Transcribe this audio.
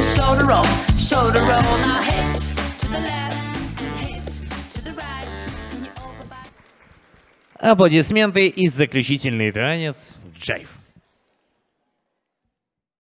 and shoulder roll, shoulder roll. Now hit to the left and hips to the right. Can you Аплодисменты и заключительный танец джайв.